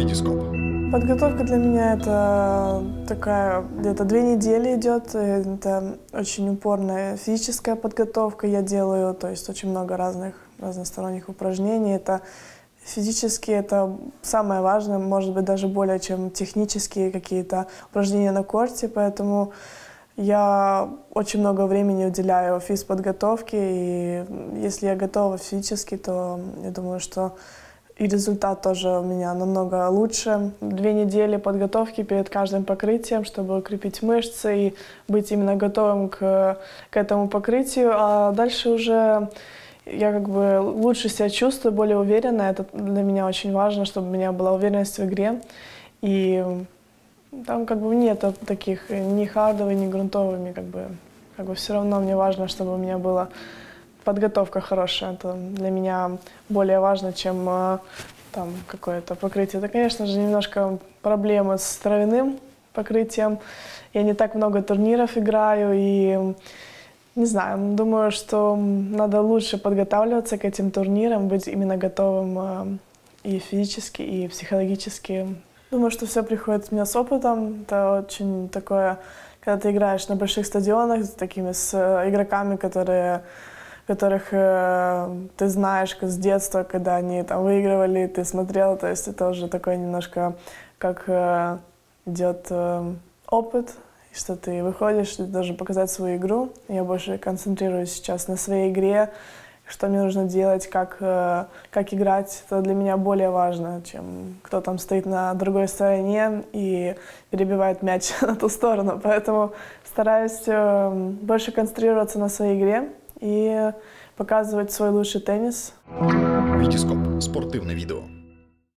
Витископ. Подготовка для меня это такая где-то две недели идет. Это очень упорная физическая подготовка я делаю, то есть очень много разных разносторонних упражнений. Это физически это самое важное, может быть даже более чем технические какие-то упражнения на корте, поэтому я очень много времени уделяю физподготовке, и если я готова физически, то я думаю, что и результат тоже у меня намного лучше. Две недели подготовки перед каждым покрытием, чтобы укрепить мышцы и быть именно готовым к, к этому покрытию. А дальше уже я как бы лучше себя чувствую, более уверенно. Это для меня очень важно, чтобы у меня была уверенность в игре. И там как бы нет таких ни хардовыми, ни грунтовыми. Как бы, как бы все равно мне важно, чтобы у меня было подготовка хорошая. Это для меня более важно, чем э, там какое-то покрытие. Это, конечно же, немножко проблема с травяным покрытием. Я не так много турниров играю и не знаю, думаю, что надо лучше подготавливаться к этим турнирам, быть именно готовым э, и физически, и психологически. Думаю, что все приходит у меня с опытом. Это очень такое, когда ты играешь на больших стадионах с такими с э, игроками, которые которых э, ты знаешь с детства, когда они там выигрывали, ты смотрел, то есть это уже такой немножко как э, идет э, опыт, что ты выходишь, ты должен показать свою игру. Я больше концентрируюсь сейчас на своей игре, что мне нужно делать, как, э, как играть. Это для меня более важно, чем кто там стоит на другой стороне и перебивает мяч на ту сторону. Поэтому стараюсь э, больше концентрироваться на своей игре и показывать свой лучший теннис. Витископ. Спортивне відео.